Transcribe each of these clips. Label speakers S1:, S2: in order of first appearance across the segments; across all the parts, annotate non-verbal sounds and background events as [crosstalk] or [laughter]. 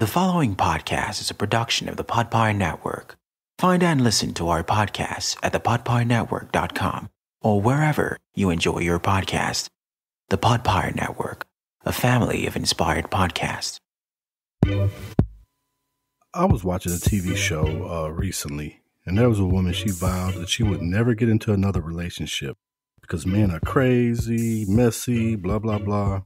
S1: The following podcast is a production of the Podpire Network. Find and listen to our podcasts at thepodpirenetwork.com or wherever you enjoy your podcast. The Podpire Network, a family of inspired podcasts.
S2: I was watching a TV show uh, recently, and there was a woman. She vowed that she would never get into another relationship because men are crazy, messy, blah blah blah.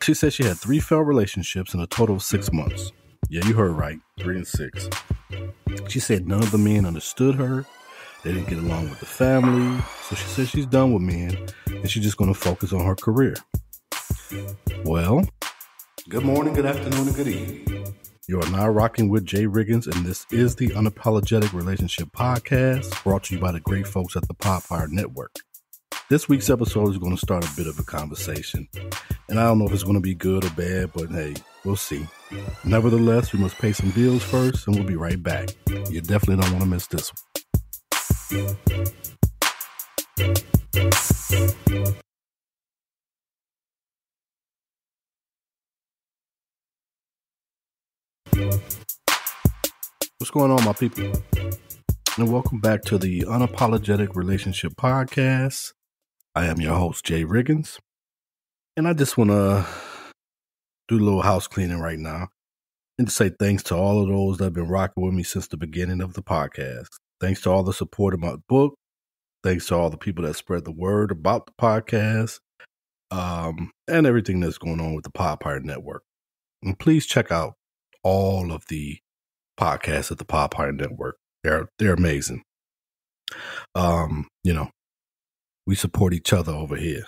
S2: She said she had three failed relationships in a total of six months. Yeah, you heard right, three and six. She said none of the men understood her. They didn't get along with the family. So she said she's done with men and she's just going to focus on her career. Well, good morning, good afternoon, and good evening. You are now rocking with J Riggins, and this is the Unapologetic Relationship Podcast brought to you by the great folks at the Podpire Network. This week's episode is going to start a bit of a conversation, and I don't know if it's going to be good or bad, but hey, we'll see. Nevertheless, we must pay some bills first, and we'll be right back. You definitely don't want to miss this one. What's going on, my people? And welcome back to the Unapologetic Relationship Podcast. I am your host, J Riggins. And I just want to do a little house cleaning right now and to say thanks to all of those that have been rocking with me since the beginning of the podcast. Thanks to all the support of my book. Thanks to all the people that spread the word about the podcast um, and everything that's going on with the Podpire Network. And please check out all of the podcasts at the Podpire Network. They're they're amazing. Um, you know, we support each other over here.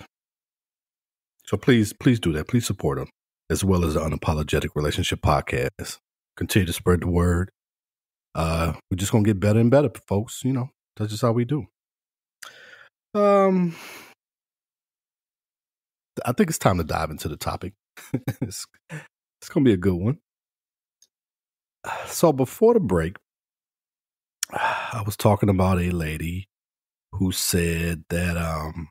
S2: So please, please do that. Please support them as well as the Unapologetic Relationship Podcast. Continue to spread the word. Uh, we're just gonna get better and better, folks. You know, that's just how we do. Um, I think it's time to dive into the topic. [laughs] it's, it's gonna be a good one. So before the break, [sighs] I was talking about a lady who said that um,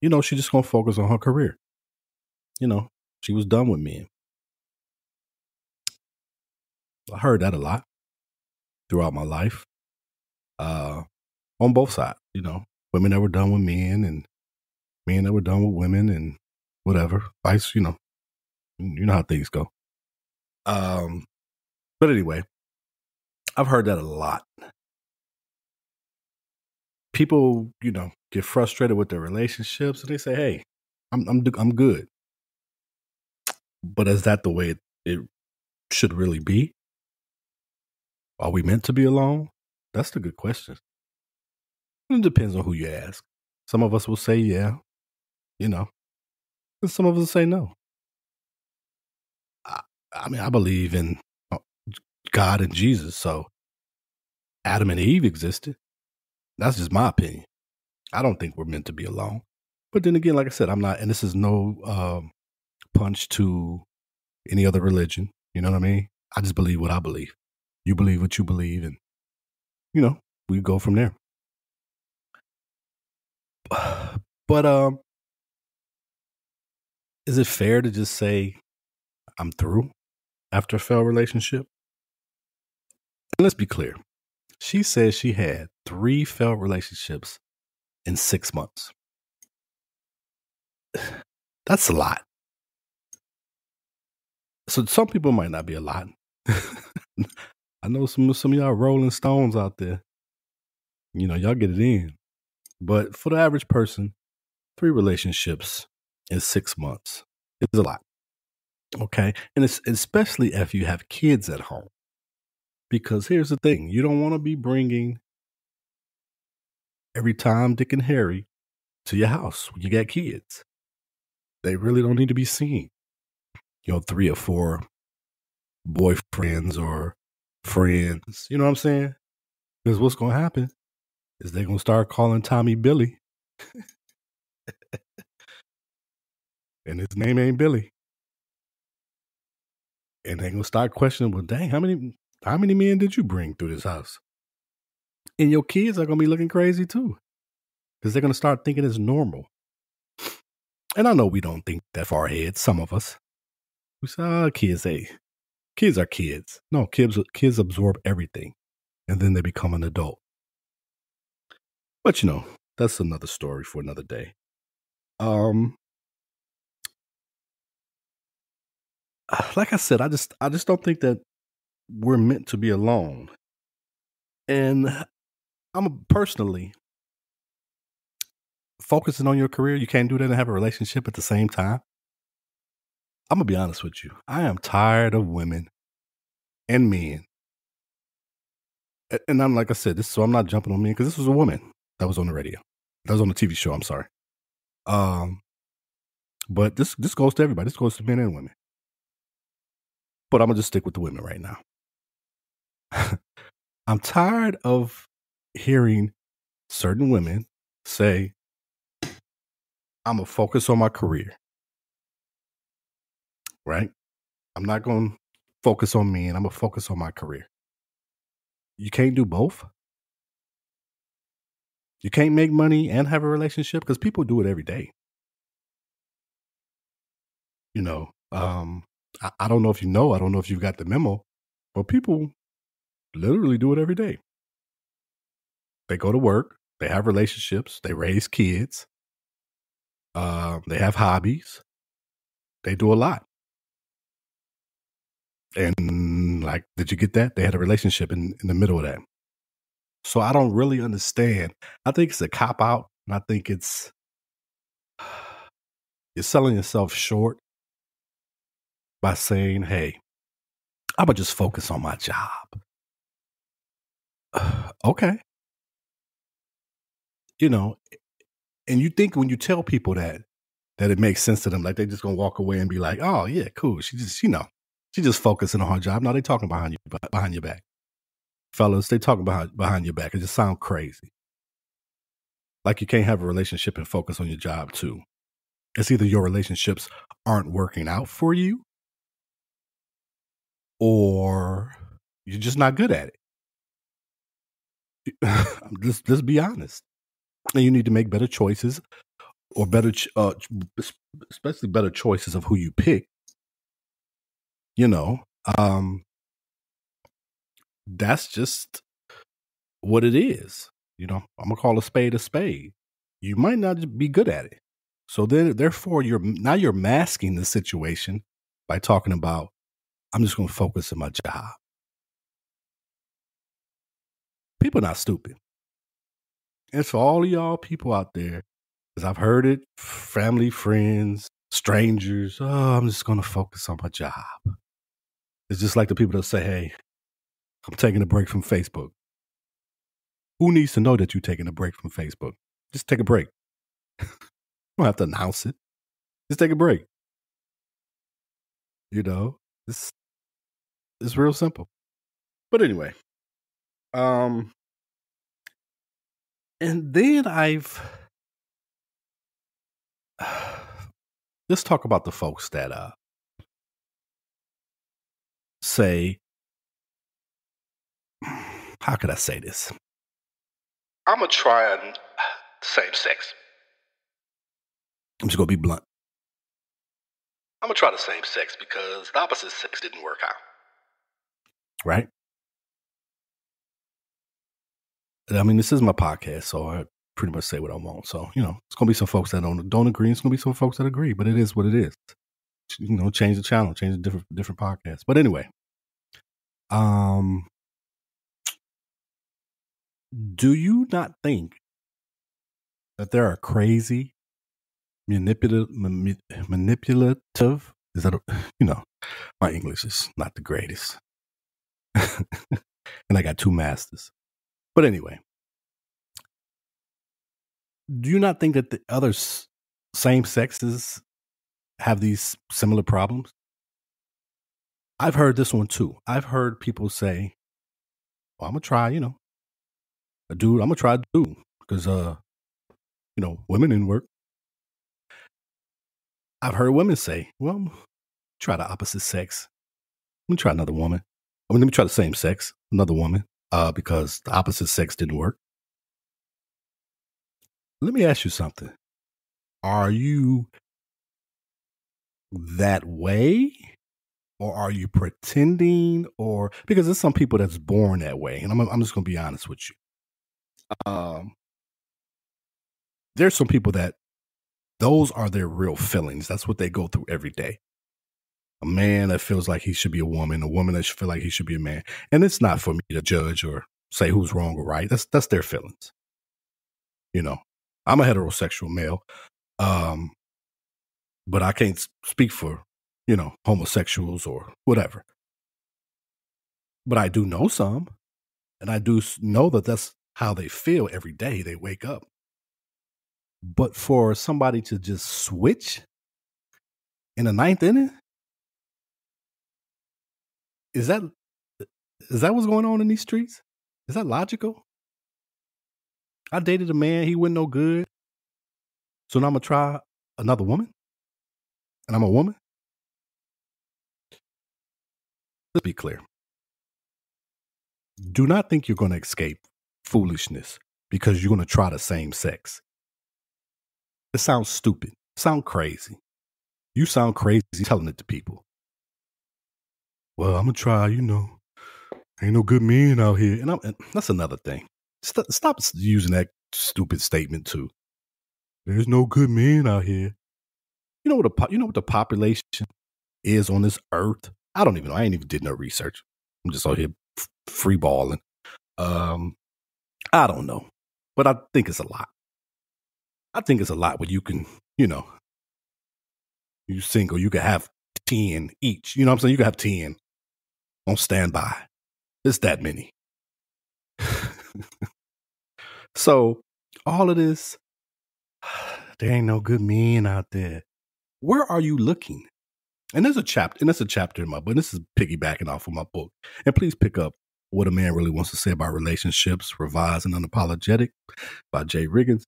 S2: you know, she's just gonna focus on her career. You know, she was done with men. I heard that a lot throughout my life. Uh, on both sides, you know, women that were done with men and men that were done with women and whatever. Vice, you know, you know how things go. Um, but anyway, I've heard that a lot. People, you know, get frustrated with their relationships and they say, "Hey, I'm I'm I'm good." But is that the way it, should really be? Are we meant to be alone? That's the good question. It depends on who you ask. Some of us will say, yeah, you know, and some of us say no. I, I mean, I believe in uh, God and Jesus, so Adam and Eve existed. That's just my opinion. I don't think we're meant to be alone. But then again, like I said, I'm not, and this is no um, punch to any other religion. You know what I mean? I just believe what I believe. You believe what you believe, and you know we go from there. [sighs] But um, is it fair to just say I'm through after a failed relationship? And let's be clear. She says she had three failed relationships in six months. [sighs] That's a lot. So some people might not be a lot. [laughs] I know some some of y'all Rolling Stones out there. You know, y'all get it in. But for the average person, three relationships in six months is a lot. Okay. And it's especially if you have kids at home. Because here's the thing you don't want to be bringing every time Dick and Harry to your house when you got kids. They really don't need to be seen. You know, three or four boyfriends or friends. You know what I'm saying? Because what's going to happen is they're going to start calling Tommy Billy. [laughs] and his name ain't Billy. And they're going to start questioning, well, dang, how many, how many men did you bring through this house? And your kids are going to be looking crazy too. Because they're going to start thinking it's normal. And I know we don't think that far ahead, some of us. We say, oh, kids, hey, kids are kids. No, kids kids absorb everything, and then they become an adult. But you know, that's another story for another day. Um, like I said, I just I just don't think that we're meant to be alone. And I'm personally focusing on your career. You can't do that and have a relationship at the same time. I'm gonna be honest with you. I am tired of women and men. And I'm like I said, this so I'm not jumping on men because this was a woman that was on the radio. That was on the TV show. I'm sorry. Um, but this this goes to everybody. This goes to men and women. But I'm gonna just stick with the women right now. [laughs] I'm tired of hearing certain women say, I'm gonna focus on my career right? I'm not going to focus on me and I'm going to focus on my career. You can't do both. You can't make money and have a relationship because people do it every day. You know, um, I, I don't know if you know, I don't know if you've got the memo, but people literally do it every day. They go to work, they have relationships, they raise kids, uh, they have hobbies, they do a lot. And like, did you get that? They had a relationship in, in the middle of that. So I don't really understand. I think it's a cop out. And I think it's [sighs] you're selling yourself short by saying, hey, I'm gonna just focus on my job. [sighs] okay. You know, and you think when you tell people that that it makes sense to them, like they just gonna walk away and be like, oh yeah, cool. She just, you know, she just focusing on her job. Now they talking behind you behind your back. Fellas, they talking behind behind your back. It just sound crazy. Like you can't have a relationship and focus on your job too. It's either your relationships aren't working out for you or you're just not good at it. [laughs] let's, be honest. And you need to make better choices or better, uh, especially better choices of who you pick you know, um, that's just what it is. You know, I'm gonna call a spade a spade. You might not be good at it. So then, therefore, you're now you're masking the situation by talking about, I'm just gonna focus on my job. People not stupid. And for all of y'all people out there, because I've heard it, family, friends, strangers, oh, I'm just gonna focus on my job. It's just like the people that say, hey, I'm taking a break from Facebook. Who needs to know that you're taking a break from Facebook? Just take a break. [laughs] you don't have to announce it. Just take a break. You know, it's it's real simple. But anyway, um, and then I've [sighs] let's talk about the folks that uh say, [sighs] how could I say this? I'm gonna try and [sighs] same sex. I'm just gonna be blunt. I'm gonna try the same sex because the opposite sex didn't work out. Right? I mean, this is my podcast, so I pretty much say what I want. So, you know, it's gonna be some folks that don't don't agree. It's gonna be some folks that agree, but it is what it is you know, change the channel, change the different different podcasts. But anyway, um, do you not think that there are crazy, manipulative, manipulative? Is that a, [laughs] you know, my English is not the greatest, [laughs] and I got two masters. But anyway, do you not think that the other same sexes have these similar problems? I've heard this one too. I've heard people say, well, I'm gonna try, you know, a dude, I'm gonna try a dude because, uh, you know, women in work. I've heard women say, well, try the opposite sex. Let me try another woman. I mean, let me try the same sex, another woman, uh, because the opposite sex didn't work. Let me ask you something. Are you that way? or are you pretending or because there's some people that's born that way and i'm, I'm just going to be honest with you um there's some people that those are their real feelings that's what they go through every day a man that feels like he should be a woman a woman that should feel like he should be a man and it's not for me to judge or say who's wrong or right that's that's their feelings you know i'm a heterosexual male um but i can't speak for you know, homosexuals or whatever. But I do know some, and I do know that that's how they feel every day they wake up. But for somebody to just switch in the ninth inning, is that is that what's going on in these streets? Is that logical? I dated a man, he wasn't no good. So now I'm gonna try another woman? And I'm a woman? Let's be clear. Do not think you're to escape foolishness because you're to try the same sex. It sounds stupid. Sound crazy. You sound crazy telling it to people. Well, I'm gonna try. You know, ain't no good men out here, and, and that's another thing. St- stop using that stupid statement too. There's no good men out here. You know what the you know what the population is on this earth? I don't even know. I ain't even did no research. I'm just out here f- free balling. Um, I don't know, but I think it's a lot. I think it's a lot where you can, you know, you single, you can have 10 each. You know what I'm saying? You can have 10 on standby. It's that many. [laughs] so, all of this, [sighs] there ain't no good men out there. Where are you looking? And there's a chapter, and there's a chapter in my book. This is piggybacking off of my book. And please pick up What a Man Really Wants to Say About Relationships, Revised and Unapologetic by J Riggins.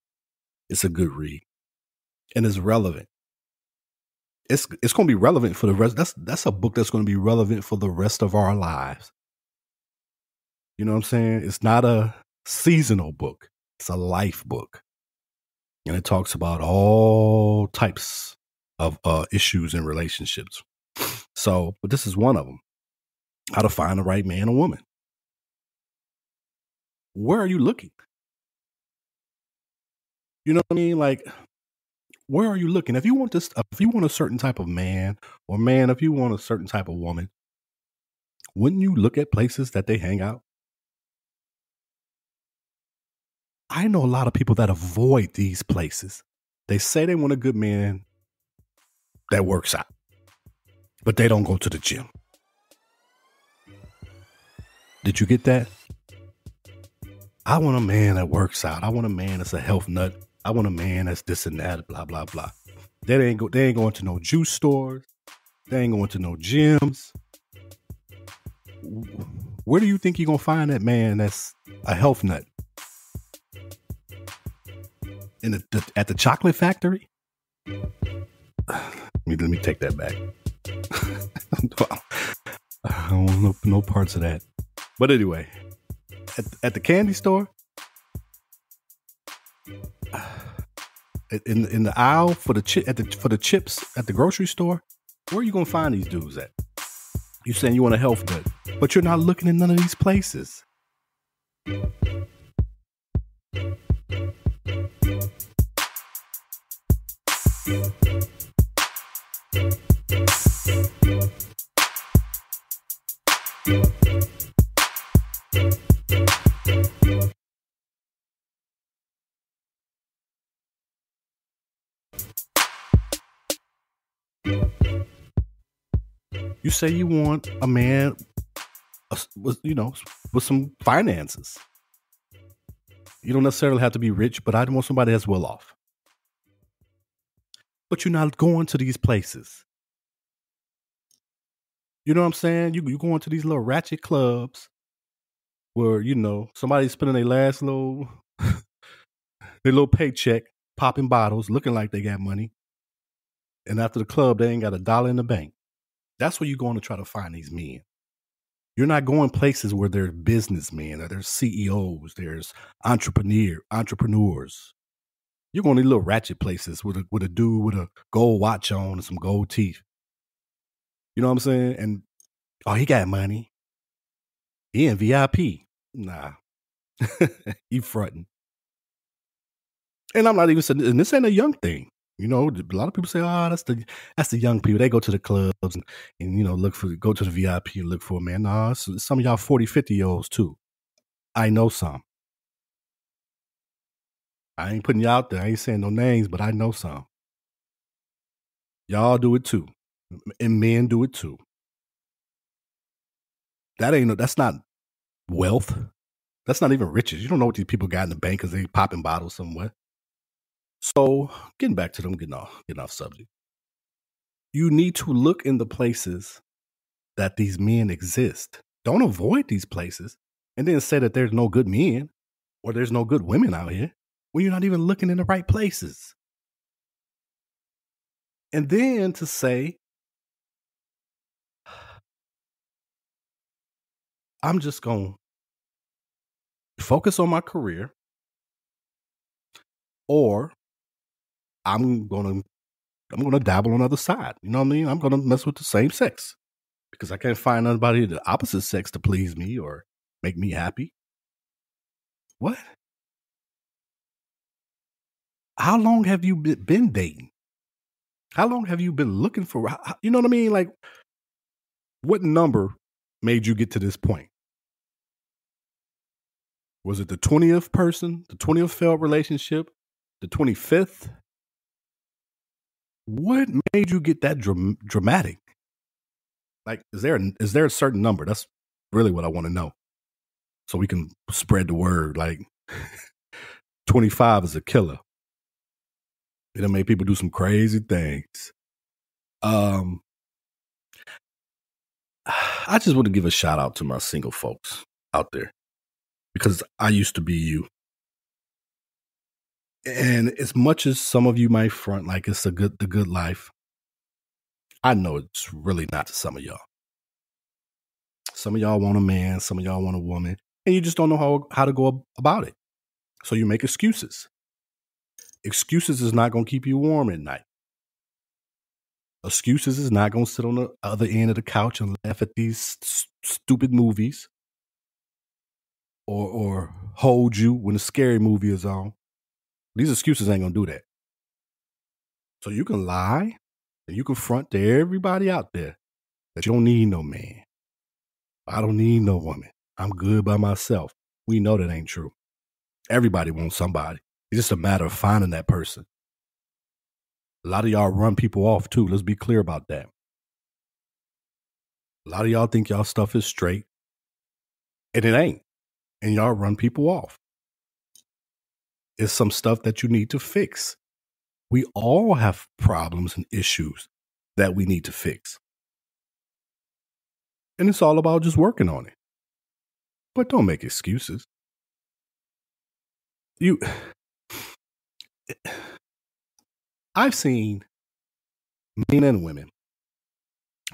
S2: It's a good read. And it's relevant. It's it's gonna be relevant for the rest. That's that's a book that's gonna be relevant for the rest of our lives. You know what I'm saying? It's not a seasonal book, it's a life book. And it talks about all types of uh, issues and relationships. So, but this is one of them how to find the right man or woman. Where are you looking? You know what I mean? Like, where are you looking? If you want this, if you want a certain type of man, or man, if you want a certain type of woman, wouldn't you look at places that they hang out? I know a lot of people that avoid these places. They say they want a good man, that works out, but they don't go to the gym. Did you get that? I want a man that works out. I want a man that's a health nut. I want a man that's this and that, blah blah blah. They ain't go. They ain't going to no juice stores. They ain't going to no gyms. Where do you think you're gonna find that man that's a health nut? In the, the at the chocolate factory? [sighs] me let me take that back. [laughs] I don't want no, no parts of that. But anyway, at, at the candy store, in in the aisle for the chip at the for the chips at the grocery store, where are you gonna find these dudes at? You saying you want a health nut, but you're not looking in none of these places. You say you want a man, with, you know, with some finances. You don't necessarily have to be rich, but I want somebody that's well off. But you're not going to these places. You know what I'm saying? You you going to these little ratchet clubs where you know somebody's spending their last little [laughs] their little paycheck popping bottles, looking like they got money, and after the club they ain't got a dollar in the bank. That's where you're going to try to find these men. You're not going places where there's businessmen or there's CEOs, there's entrepreneur entrepreneurs. You're going to these little ratchet places with a with a dude with a gold watch on and some gold teeth You know what I'm saying? And oh, he got money. He in VIP. Nah. [laughs] he fronting. And I'm not even saying and this ain't a young thing. You know, a lot of people say, "Oh, that's the that's the young people. They go to the clubs and, and you know look for go to the VIP and look for a man." No, some of y'all 40, 50 year olds too. I know some. I ain't putting you out there. I ain't saying no names, but I know some. Y'all do it too, and men do it too. That ain't no. that's not wealth. That's not even riches. You don't know what these people got in the bank because they popping bottles somewhere. So, getting back to them, getting off, getting off subject. You need to look in the places that these men exist. Don't avoid these places and then say that there's no good men or there's no good women out here when you're not even looking in the right places. And then to say, I'm just going to focus on my career or I'm to I'm to dabble on the other side. You know what I mean? I'm to mess with the same sex because I can't find anybody the opposite sex to please me or make me happy. What? How long have you been dating? How long have you been looking for? You know what I mean? Like, what number made you get to this point? Was it the 20th person, the 20th failed relationship, the 25th? What made you get that dram- dramatic? Like, is there a, is there a certain number? That's really what I want to know, so we can spread the word. Like, [laughs] 25 is a killer. It'll make people do some crazy things. Um, [sighs] I just want to give a shout out to my single folks out there because I used to be you. And as much as some of you might front like it's a good the good life, I know it's really not to some of y'all. Some of y'all want a man, some of y'all want a woman, and you just don't know how how to go about it. So you make excuses. Excuses is not going to keep you warm at night. Excuses is not going to sit on the other end of the couch and laugh at these st- stupid movies or or hold you when a scary movie is on. These excuses ain't to do that. So you can lie and you can front to everybody out there that you don't need no man. I don't need no woman. I'm good by myself. We know that ain't true. Everybody wants somebody. It's just a matter of finding that person. A lot of y'all run people off too. Let's be clear about that. A lot of y'all think y'all stuff is straight, and it ain't. And y'all run people off. It's some stuff that you need to fix. We all have problems and issues that we need to fix. And it's all about just working on it. But don't make excuses. You [sighs] I've seen men and women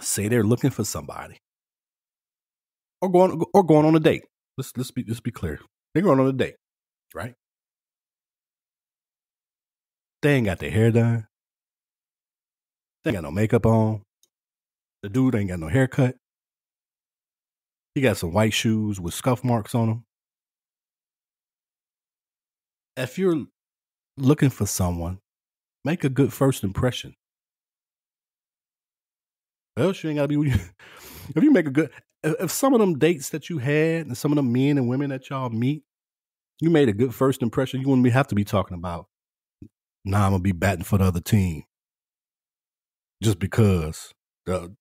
S2: say they're looking for somebody or going or going on a date. Let's let's be let's be clear. They're going on a date, right? They ain't got their hair done. They ain't got no makeup on. The dude ain't got no haircut. He got some white shoes with scuff marks on them. If you're looking for someone, make a good first impression. Well, she ain't gotta be. [laughs] if you make a good, if some of them dates that you had and some of them men and women that y'all meet, you made a good first impression. You wouldn't have to be talking about. Nah, I'm gonna be batting for the other team just because the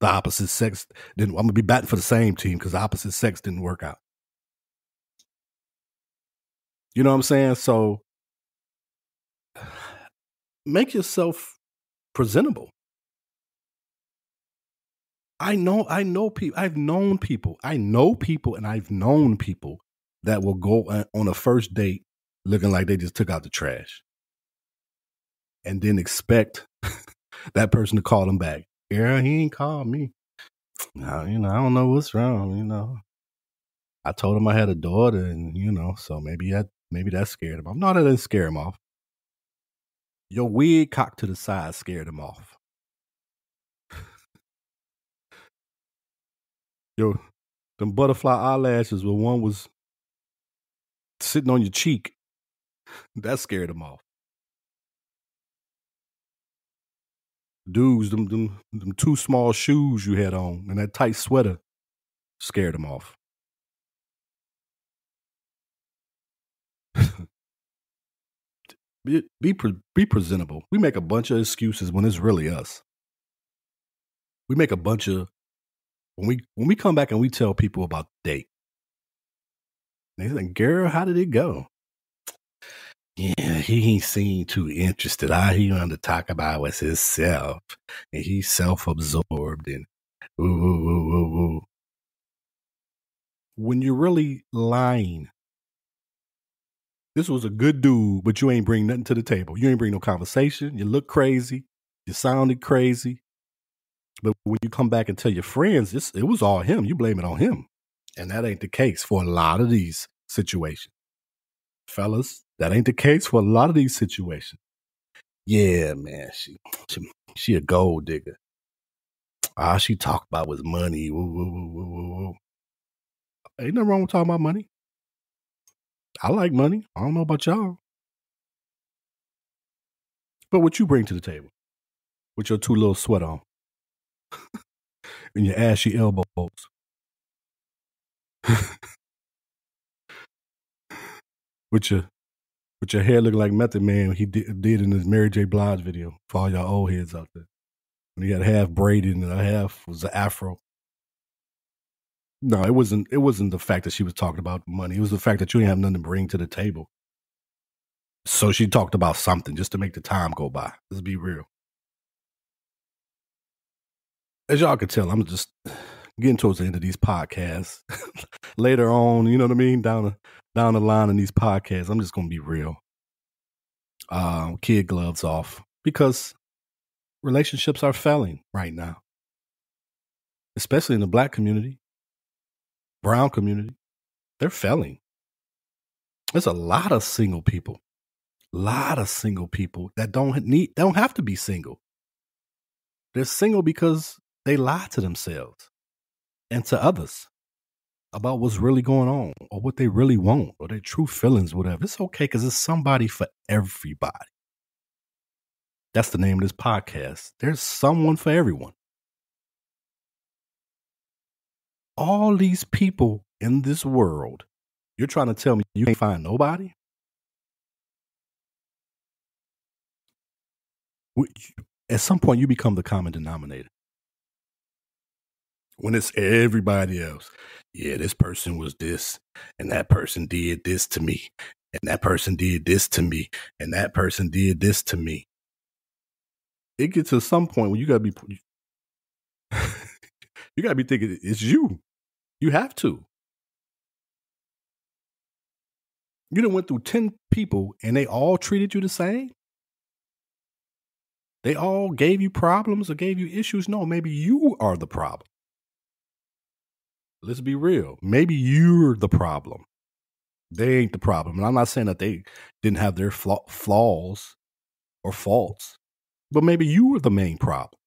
S2: the opposite sex didn't. I'm gonna be batting for the same team because the opposite sex didn't work out. You know what I'm saying? So [sighs] make yourself presentable. I know, I know people, I've known people, I know people, and I've known people that will go on a first date looking like they just took out the trash and then expect [laughs] that person to call them back. Yeah, he ain't called me. Now, you know, I don't know what's wrong, you know. I told him I had a daughter and, you know, so maybe that maybe that scared him off. No, that didn't scare him off. Your wig cocked to the side scared him off. [laughs] Yo, them butterfly eyelashes where one was sitting on your cheek. [laughs] That scared him off. Dudes, them, them them two small shoes you had on and that tight sweater scared them off. [laughs] be be, be presentable. We make a bunch of excuses when it's really us. We make a bunch of when we when we come back and we tell people about the date. They like, girl, how did it go? Yeah, he ain't seem too interested. All he wanted to talk about was himself. And he's self-absorbed and ooh, ooh, ooh, ooh, ooh. When you're really lying, this was a good dude, but you ain't bring nothing to the table. You ain't bring no conversation. You look crazy. You sounded crazy. But when you come back and tell your friends, it was all him. You blame it on him. And that ain't the case for a lot of these situations. Fellas, that ain't the case for a lot of these situations. Yeah, man, she she, she a gold digger. All she talked about was money. Woo, woo, woo, woo, woo, woo. Ain't nothing wrong with talking about money. I like money. I don't know about y'all. But what you bring to the table with your two little sweat on [laughs] and your ashy elbows. [laughs] with your with your hair looking like Method Man he did, did in his Mary J. Blige video for all y'all old heads out there. When he had half braided and a half was an afro. No, it wasn't. It wasn't the fact that she was talking about money. It was the fact that you didn't have nothing to bring to the table. So she talked about something just to make the time go by. Let's be real. As y'all can tell, I'm just getting towards the end of these podcasts. [laughs] Later on, you know what I mean, down the down the line in these podcasts, I'm just gonna be real. Um, kid gloves off because relationships are failing right now, especially in the black community brown community, they're failing. There's a lot of single people, a lot of single people that don't need, don't have to be single. They're single because they lie to themselves and to others about what's really going on or what they really want or their true feelings, whatever. It's okay because it's somebody for everybody. That's the name of this podcast. There's someone for everyone. all these people in this world, you're trying to tell me you can't find nobody? At some point, you become the common denominator. When it's everybody else, yeah, this person was this, and that person did this to me, and that person did this to me, and that person did this to me. It gets to some point where you gotta be, [laughs] you gotta be thinking it's you. You have to. You done went through 10 people and they all treated you the same? They all gave you problems or gave you issues? No, maybe you are the problem. Let's be real. Maybe you're the problem. They ain't the problem. And I'm not saying that they didn't have their flaws or faults, but maybe you were the main problem.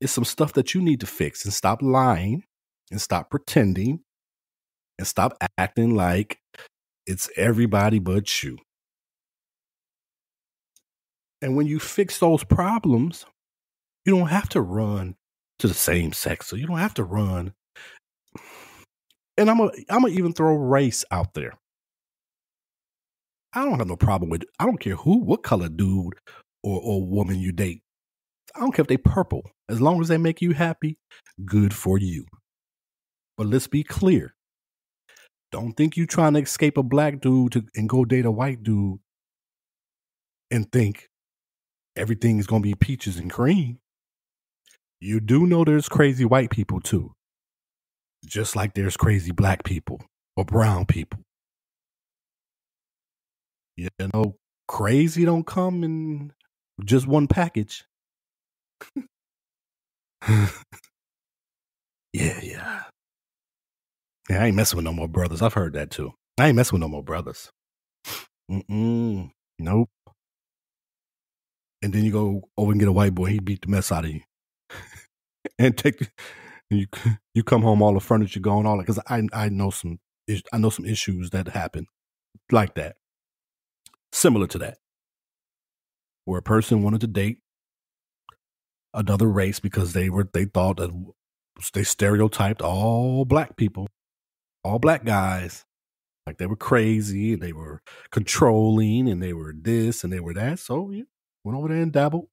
S2: It's some stuff that you need to fix and stop lying and stop pretending and stop acting like it's everybody but you. And when you fix those problems, you don't have to run to the same sex. So you don't have to run. And I'm a, I'm gonna even throw race out there. I don't have no problem with. I don't care who, what color dude or or woman you date. I don't care if they purple. As long as they make you happy, good for you. But let's be clear. Don't think you trying to escape a black dude to, and go date a white dude and think everything is going to be peaches and cream. You do know there's crazy white people too. Just like there's crazy black people or brown people. You know, crazy don't come in just one package. [laughs] yeah, yeah. Yeah, I ain't messing with no more brothers. I've heard that too. I ain't messing with no more brothers. Mm-mm. Nope. And then you go over and get a white boy, he beat the mess out of you. [laughs] and take you [laughs] you come home all the furniture gone, all that. Because I I know some I know some issues that happen like that, similar to that, where a person wanted to date another race because they were they thought that they stereotyped all black people, all black guys, like they were crazy and they were controlling and they were this and they were that. So yeah, went over there and dabbled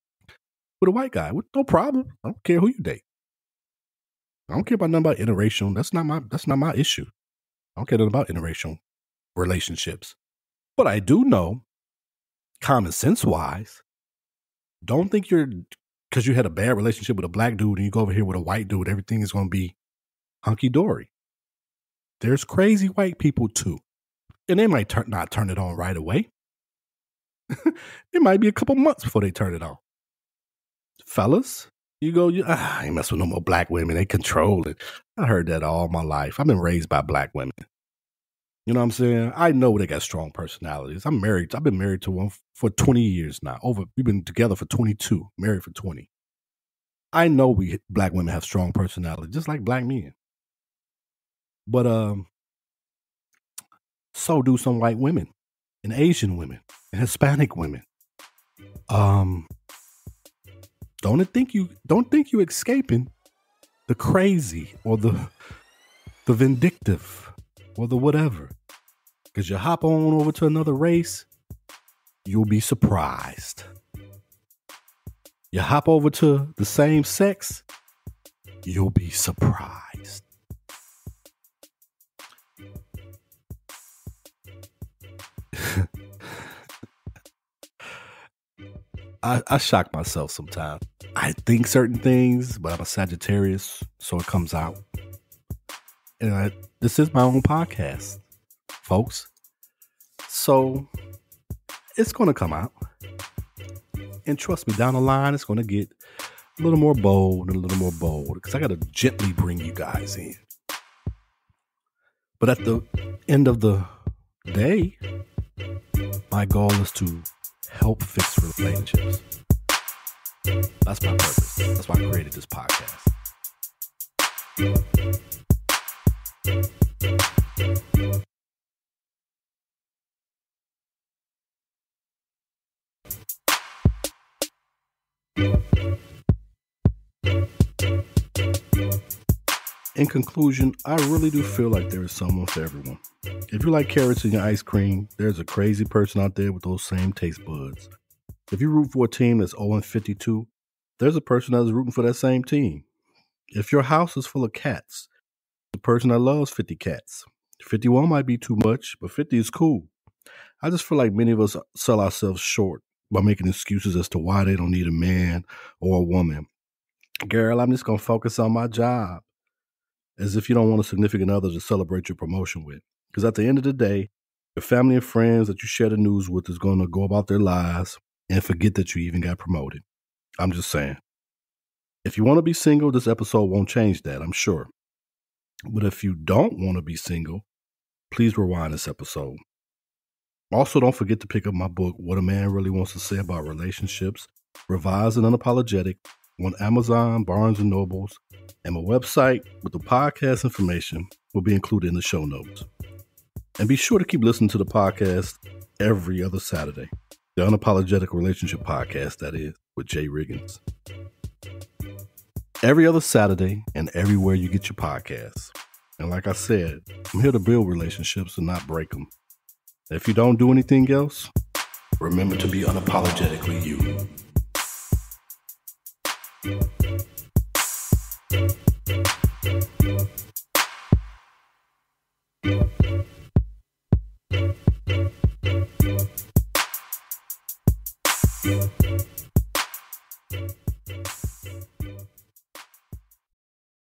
S2: with a white guy with no problem. I don't care who you date. I don't care about nothing about interracial. That's not my that's not my issue. I don't care nothing about interracial relationships. But I do know, common sense wise, don't think you're because you had a bad relationship with a black dude and you go over here with a white dude, everything is going to be hunky dory. There's crazy white people too. And they might turn, not turn it on right away. [laughs] it might be a couple months before they turn it on. Fellas, you go, you, ah, I ain't mess with no more black women. They control it. I heard that all my life. I've been raised by black women. You know what I'm saying? I know they got strong personalities. I'm married. I've been married to one for 20 years now. Over we've been together for 22, married for 20. I know we black women have strong personality, just like black men. But um so do some white women and Asian women and Hispanic women. Um don't think you don't think you escaping the crazy or the the vindictive or the whatever. Because you hop on over to another race, you'll be surprised. You hop over to the same sex, you'll be surprised. [laughs] I, I shock myself sometimes. I think certain things, but I'm a Sagittarius, so it comes out. And I, this is my own podcast, folks. So it's going to come out. And trust me, down the line, it's going to get a little more bold and a little more bold because I got to gently bring you guys in. But at the end of the day, my goal is to help fix relationships. That's my purpose. That's why I created this podcast. In conclusion, I really do feel like there is someone for everyone. If you like carrots in your ice cream, there's a crazy person out there with those same taste buds. If you root for a team that's 0 52, there's a person that's rooting for that same team. If your house is full of cats, the person that loves 50 cats. 51 might be too much, but 50 is cool. I just feel like many of us sell ourselves short by making excuses as to why they don't need a man or a woman. Girl, I'm just going to focus on my job as if you don't want a significant other to celebrate your promotion with. Because at the end of the day, your family and friends that you share the news with is going to go about their lives and forget that you even got promoted. I'm just saying. If you want to be single, this episode won't change that, I'm sure. But if you don't want to be single, please rewind this episode. Also, don't forget to pick up my book, What a Man Really Wants to Say About Relationships, revised and unapologetic, on Amazon, Barnes and Nobles, and my website with the podcast information will be included in the show notes. And be sure to keep listening to the podcast every other Saturday. The Unapologetic Relationship Podcast, that is, with J Riggins. Every other Saturday and everywhere you get your podcasts. And like I said, I'm here to build relationships and not break them. If you don't do anything else, remember to be unapologetically you. Yeah.